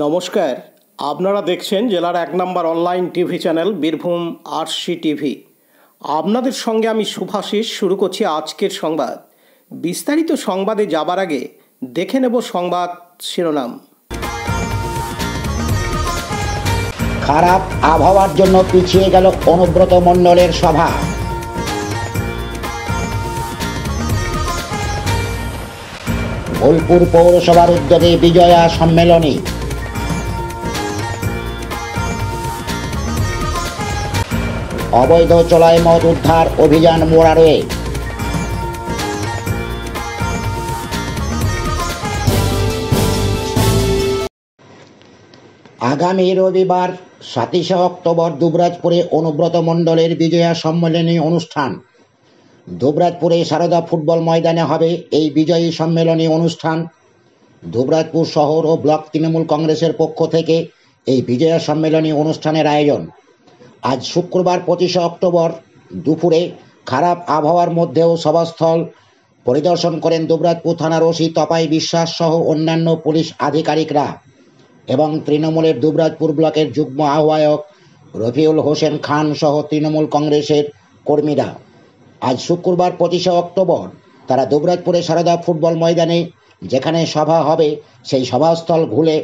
নমস্কার, আপনারা দেখছেন জেলার এক নম্বর online TV channel Birbhum RC TV আপনাদের সঙ্গে আমি শুভাশিস, শুরু করছি আজকের সংবাদ। বিস্তারিত সংবাদে যাবার আগে দেখে নেব সংবাদ শিরোনাম। খারাপ আবহাওয়ার জন্য পিছিয়ে গেল অনুব্রত মণ্ডলের সভা। বোলপুর পৌরসভার উদ্যোগে বিজয়া সম্মেলনী। অবৈধ চলায় মদ উদ্ধার অভিযান মোড়ারোয়ে আগামী রবিবার সাতাশে অক্টোবর দুবরাজপুরে অনুব্রত মণ্ডলের বিজয়া সম্মেলনী অনুষ্ঠান। দুবরাজপুরে সারদা ফুটবল ময়দানে হবে এই বিজয়ী সম্মেলনী অনুষ্ঠান। দুবরাজপুর শহর ও ব্লক তৃণমূল কংগ্রেসের পক্ষ থেকে এই বিজয়া সম্মেলনী অনুষ্ঠানের আয়োজন। আজ শুক্রবার পঁচিশে অক্টোবর দুপুরে খারাপ আবহাওয়ার মধ্যেও সভাস্থল পরিদর্শন করেন দুবরাজপুর থানার ওসি তপাই বিশ্বাস সহ অন্যান্য পুলিশ আধিকারিকরা এবং তৃণমূলের দুবরাজপুর ব্লকের যুগ্ম আহ্বায়ক রফিউল হোসেন খান সহ তৃণমূল কংগ্রেসের কর্মীরা। আজ শুক্রবার পঁচিশে অক্টোবর তারা দুবরাজপুরে সারদা ফুটবল ময়দানে যেখানে সভা হবে, সেই সভাস্থল ঘুরে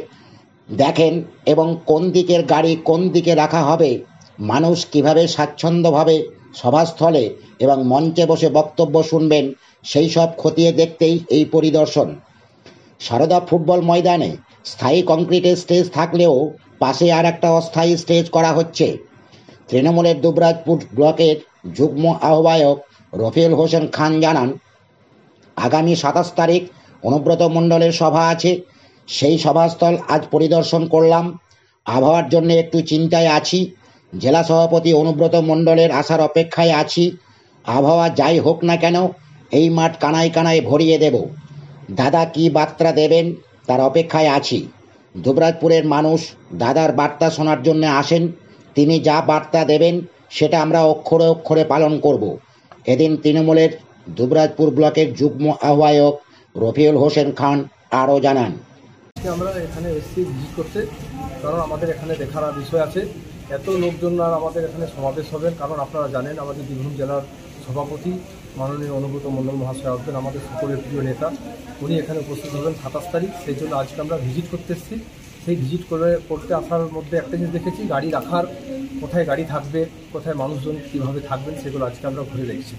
দেখেন এবং কোন দিকের গাড়ি কোন দিকে রাখা হবে মানুষ কীভাবে স্বাচ্ছন্দ্যভাবে সভাস্থলে এবং মঞ্চে বসে বক্তব্য শুনবেন, সেই সব খতিয়ে দেখতেই এই পরিদর্শন। সারদা ফুটবল ময়দানে স্থায়ী কংক্রিটের স্টেজ থাকলেও পাশে আর একটা অস্থায়ী স্টেজ করা হচ্ছে। তৃণমূলের দুবরাজপুর ব্লকের যুগ্ম আহ্বায়ক রফিউল হোসেন খান জানান, আগামী সাতাশ তারিখ অনুব্রত মণ্ডলের সভা আছে। সেই সভাস্থল আজ পরিদর্শন করলাম। আবহাওয়ার জন্য একটু চিন্তায় আছি। জেলা সভাপতি অনুব্রত মণ্ডলের আসার অপেক্ষায় আছি। আবহাওয়া যাই হোক না কেন, এই মাঠ কানায় কানায় ভরিয়ে দেব। দাদা কি বার্তা দেবেন? তার অপেক্ষায় আছি। দুবরাজপুরের মানুষ দাদার বার্তা শোনার জন্য আসেন। তিনি যা বার্তা দেবেন, সেটা আমরা অক্ষরে অক্ষরে পালন করব। এদিন তৃণমূলের দুবরাজপুর ব্লকের যুগ্ম আহ্বায়ক রফিউল হোসেন খান আরও জানান। আমরা এখানে এসেছি ভিজিট করতে, কারণ আমাদের এখানে দেখার বিষয় আছে। এত লোকজন আর আমাদের এখানে সমাবেশ হবেন কারণ আপনারা জানেন আমাদের বীরভূম জেলার সভাপতি মাননীয় অনুব্রত মণ্ডল মহাশয় হবেন আমাদের সকলের প্রিয় নেতা। উনি এখানে উপস্থিত হবেন সাতাশ তারিখ, সেই জন্য আজকে আমরা ভিজিট করতে এসেছি। সেই ভিজিট করে করতে আসার মধ্যে একটা জিনিস দেখেছি, গাড়ি রাখার, কোথায় গাড়ি থাকবে, কোথায় মানুষজন কীভাবে থাকবেন, সেগুলো আজকে আমরা ঘুরে দেখছি।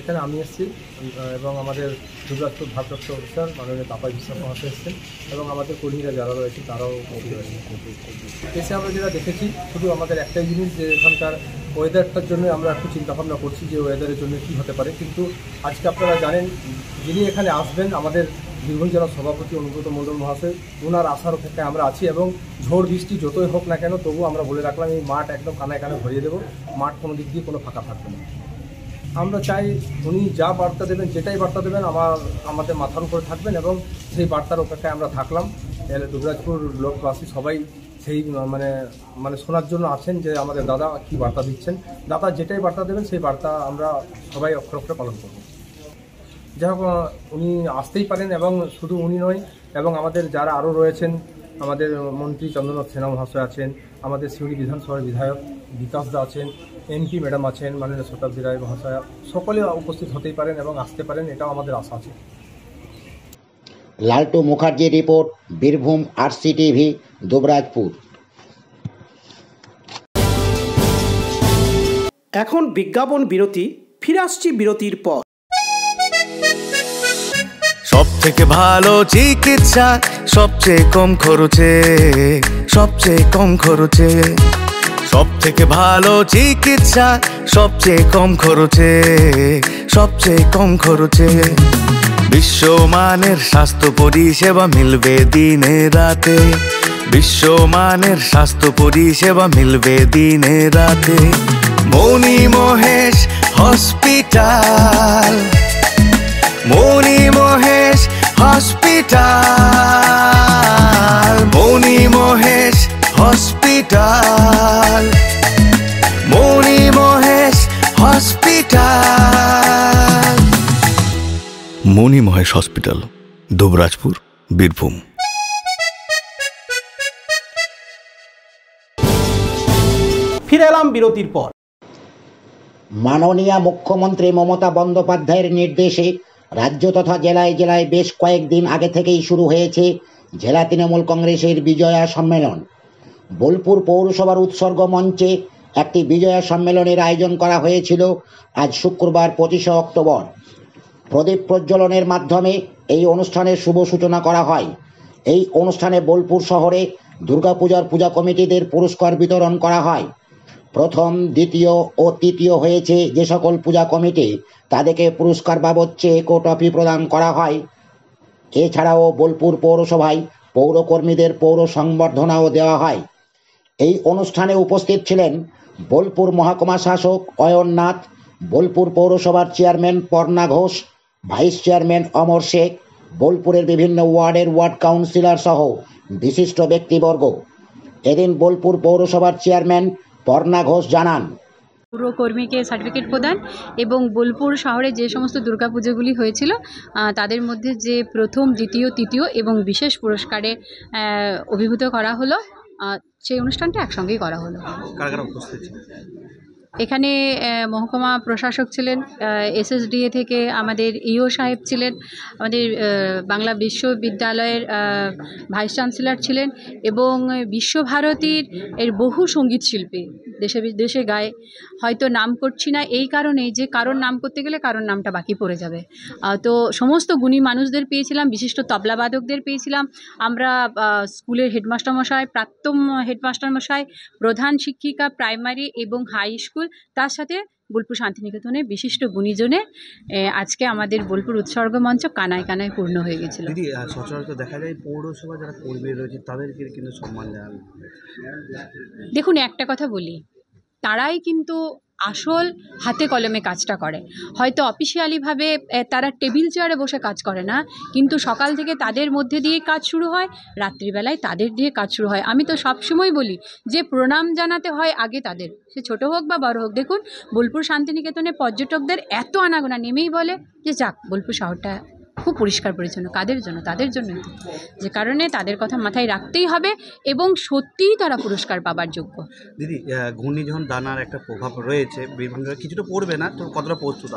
এখানে আমি এসেছি এবং আমাদের দুর্গাপুর ভারপ্রাপ্ত অফিসার মাননীয় তাপাই বিশ্বাস মহাশয় এসেছেন, এবং আমাদের কর্মীরা যারা রয়েছে তারাও এসে আমরা যেটা দেখেছি, শুধু আমাদের একটাই জিনিস যে এখানকার ওয়েদারটার জন্য আমরা একটু চিন্তাভাবনা করছি যে ওয়েদারের জন্য কী হতে পারে, কিন্তু আজকে আপনারা জানেন, যিনি এখানে আসবেন, আমাদের বীরভূম জেলার সভাপতি অনুব্রত মণ্ডল মহাশয় ওনার আসার অপেক্ষায় আমরা আছি, এবং ঝড়, বৃষ্টি যতই হোক না কেন তবু আমরা বলে রাখলাম, এই মাঠ একদম কানায় কানায় ভরিয়ে দেবো, মাঠ কোনো দিক দিয়ে কোনো ফাঁকা থাকবে না। আমরা চাই উনি যা বার্তা দেবেন, যেটাই বার্তা দেবেন, আমার, আমাদের মাথার উপরে থাকবেন এবং সেই বার্তার অপেক্ষায় আমরা থাকলাম। এলে দুবরাজপুর লোকবাসী সবাই সেই মানে মানে শোনার জন্য আছেন যে আমাদের দাদা কি বার্তা দিচ্ছেন। দাদা যেটাই বার্তা দেবেন, সেই বার্তা আমরা সবাই অক্ষর অক্ষরে পালন করব। যাই হোক উনি আসতেই পারেন এবং শুধু উনি নয়, এবং আমাদের যারা আরও রয়েছেন, আমাদের মন্ত্রী চন্দ্রনাথ সেনা মহাশয় আছেন, আমাদের সিউড়ি বিধানসভার বিধায়ক বিকাশ দা আছেন এমপি ম্যাডাম আছেন মাননীয় শতাব্দী রায় মহাশয়া সকলে উপস্থিত হতেই পারেন এবং আসতে পারেন এটাও আমাদের আশা আছে। Laltu Mukherjee report Birbhum RC TV Dubrajpur. এখন বিজ্ঞাপন বিরতি ফিরে আসছি বিরতির পর। সব থেকে ভালো চিকিৎসা সবচেয়ে কম খরচে সবচেয়ে কম খরচে। সব থেকে ভালো চিকিৎসা, সবচেয়ে কম খরচে, সবচেয়ে কম খরচে। বিশ্বমানের স্বাস্থ্য পরিষেবা মিলবে দিনে রাতে। বিশ্বমানের স্বাস্থ্য পরিষেবা মিলবে দিনে রাতে। Mani Mahesh hospital. Mani Mahesh hospital. Mani Mahesh hospital. Mani Mahesh hospital Dubrajpur Birbhum. ফিরে এলাম বিরতির পর। মাননীয় মুখ্যমন্ত্রী মমতা বন্দ্যোপাধ্যায়ের নির্দেশে রাজ্য তথা জেলায় জেলায় বেশ কয়েকদিন আগে থেকেই শুরু হয়েছে জেলা তৃণমূল কংগ্রেসের বিজয়া সম্মেলন। বোলপুর পৌরসভার উৎসর্গ মঞ্চে একটি বিজয়া সম্মেলনের আয়োজন করা হয়েছিল আজ শুক্রবার পঁচিশে অক্টোবর। প্রদীপ প্রজ্বলনের মাধ্যমে এই অনুষ্ঠানের শুভ সূচনা করা হয়। এই অনুষ্ঠানে বোলপুর শহরে দুর্গাপূজার পূজা কমিটিদের পুরস্কার বিতরণ করা হয়। প্রথম, দ্বিতীয় ও তৃতীয় হয়েছে যে সকল পূজা কমিটি, তাদেরকে পুরস্কার বাবদ চেক ও ট্রফি প্রদান করা হয়। এছাড়াও বোলপুর পৌরসভায় পৌরকর্মীদের পৌর সংবর্ধনাও দেওয়া হয়। এই অনুষ্ঠানে উপস্থিত ছিলেন বোলপুর মহকুমা শাসক অয়ননাথ, বোলপুর পৌরসভার chairman Parna Ghosh vice chairman Amar Sheikh বোলপুরের বিভিন্ন ওয়ার্ডের ওয়ার্ড কাউন্সিলর সহ বিশিষ্ট ব্যক্তিবর্গ। এদিন বোলপুর পৌরসভার চেয়ারম্যান পর্ণা ঘোষ জানান পুরকর্মীকে সার্টিফিকেট প্রদান এবং বোলপুর শহরে যে সমস্ত দুর্গাপুজোগুলি হয়েছিল তাদের মধ্যে যে প্রথম দ্বিতীয় তৃতীয় এবং বিশেষ পুরস্কারে অভিভূত করা হলো সেই অনুষ্ঠানটা একসঙ্গেই করা হলো। এখানে মহকুমা প্রশাসক ছিলেন এসএসডিএ থেকে আমাদের ইও সাহেব ছিলেন, আমাদের বাংলা বিশ্ববিদ্যালয়ের ভাইস চ্যান্সেলর ছিলেন এবং বিশ্বভারতীর এর বহু সংগীত শিল্পী দেশে বিদেশে গায়ে। হয়তো নাম করছি না এই কারণেই যে কারোর নাম করতে গেলে কারোর নামটা বাকি পড়ে যাবে। তো সমস্ত গুণী মানুষদের পেয়েছিলাম, বিশিষ্ট তবলাবাদকদের পেয়েছিলাম। আমরা স্কুলের হেডমাস্টার মশাই প্রাক্তন হেডমাস্টার মশাই প্রধান শিক্ষিকা, প্রাইমারি এবং হাই স্কুল তার সাথে বোলপুর শান্তিনিকেতনে বিশিষ্ট গুণীজনে আজকে আমাদের বোলপুর উৎসর্গ মঞ্চ কানায় কানায় পূর্ণ হয়ে গেছিল। দিদি সচরাচর দেখা যায় পৌরসভা যারা কর্মী রয়েছে তাদেরকে কিন্তু সম্মান দেওয়া দেখুন একটা কথা বলি তারাই কিন্তু আসল হাতে কলমে কাজটা করে। হয়তো অফিসিয়ালিভাবে তারা টেবিল চেয়ারে বসে কাজ করে না, কিন্তু সকাল থেকে তাদের মধ্যে দিয়ে কাজ শুরু হয়, রাত্রিবেলায় তাদের দিয়ে কাজ শুরু হয়। আমি তো সবসময় বলি, যে প্রণাম জানাতে হয় আগে তাদের। সে ছোট হোক বা বড় হোক, দেখুন, বোলপুর শান্তিনিকেতনে পর্যটকদের এত আনাগোনা, নেমেই বলে যে, যাক, বোলপুর শহরটা খুব পরিষ্কার পরিচ্ছন্ন কাদের জন্য? তাদের জন্য যে কারণে তাদের কথা মাথায় রাখতেই হবে এবং সত্যিই তারা পুরস্কার পাবার যোগ্য। দিদি ঘূর্ণিঝড় দানার একটা প্রভাব রয়েছে কিছুটা পড়বে না তো কতটা প্রস্তুত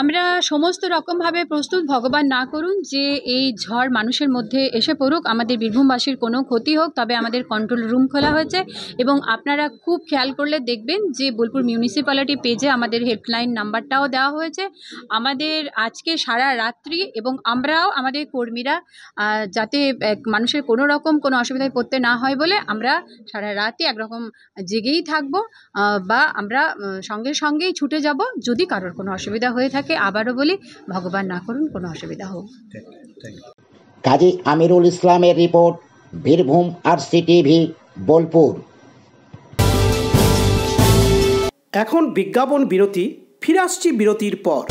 আমরা সমস্ত রকমভাবে প্রস্তুত ভগবান না করুন যে এই ঝড় মানুষের মধ্যে এসে পড়ুক আমাদের বীরভূমবাসীর কোনো ক্ষতি হোক তবে আমাদের কন্ট্রোল রুম খোলা হয়েছে এবং আপনারা খুব খেয়াল করলে দেখবেন যে বোলপুর মিউনিসিপ্যালিটি পেজে আমাদের হেল্পলাইন নাম্বারটাও দেওয়া হয়েছে। আমাদের আজকে সারা রাত্রি এবং আমরাও আমাদের কর্মীরা যাতে মানুষের কোনো রকম কোনো অসুবিধায় পড়তে না হয় বলে আমরা সারা রাতে একরকম জেগেই থাকব বা আমরা সঙ্গে সঙ্গেই ছুটে যাব যদি কারোর কোনো অসুবিধা হয়ে থাকে আবারও বলি ভগবান না করুন কোনো অসুবিধা হোক। থ্যাংক কাজী আমিরুল ইসলামের report Birbhum R TV Bolpur. এখন বিজ্ঞাপন বিরতি ফিরে আসছি বিরতির পর।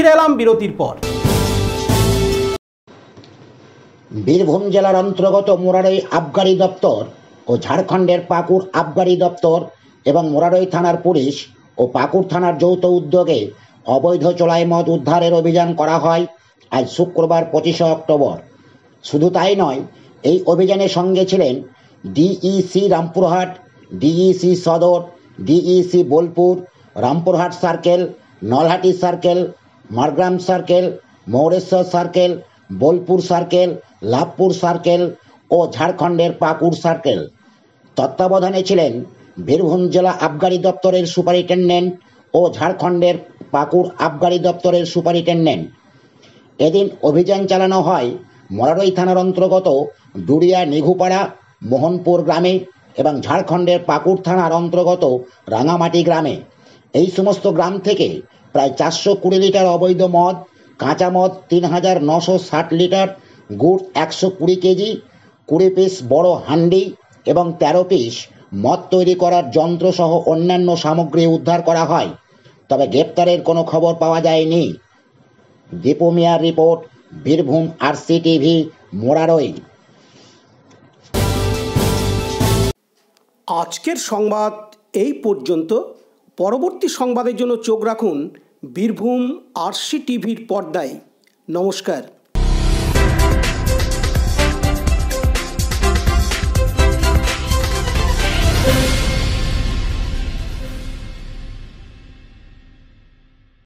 ফিরে এলাম বিরতির পর। বীরভূম জেলার অন্তর্গত মোরারই আবগারি দপ্তর ও ঝাড়খণ্ডের পাকুড় আবগারি দপ্তর এবং মোরারই থানার পুলিশ ও পাকুড় থানার যৌথ উদ্যোগে অবৈধ চোলাই মদ উদ্ধারের অভিযান করা হয় আজ শুক্রবার পঁচিশে অক্টোবর। শুধু তাই নয়, এই অভিযানের সঙ্গে ছিলেন ডিইসি রামপুরহাট, ডিইসি সদর, DEC Bolpur, Rampurhat circle, Nalhati circle Margram circle, Mayureswar circle, Bolpur circle, Labpur circle ও ঝাড়খণ্ডের পাকুড় সার্কেল। তত্ত্বাবধানে ছিলেন বীরভূম জেলা আবগারি দপ্তরের সুপারিনটেন্ডেন্ট ও ঝাড়খণ্ডের পাকুড় আবগারি দপ্তরের সুপারিনটেন্ডেন্ট। এদিন অভিযান চালানো হয় মরারই থানার অন্তর্গত ডুরিয়া নিঘুপাড়া, মোহনপুর গ্রামে এবং ঝাড়খণ্ডের পাকুড় থানার অন্তর্গত রাঙামাটি গ্রামে। এই সমস্ত গ্রাম থেকে প্রায় চারশো কুড়ি লিটার অবৈধ মদ, কাঁচা মদ তিন হাজার নশো ষাট লিটার, গুড় একশো কুড়ি কেজি, কুড়ি পিস বড় হান্ডি এবং তেরো পিস মদ তৈরি করার যন্ত্রসহ অন্যান্য সামগ্রী উদ্ধার করা হয়। তবে গ্রেপ্তারের কোনো খবর পাওয়া যায়নি। দীপু মিয়ার report, Birbhum RC TV Murarai. আজকের সংবাদ এই পর্যন্ত। পরবর্তী সংবাদের জন্য চোখ রাখুন বীরভূম আরসি টিভির পর্দায়। নমস্কার।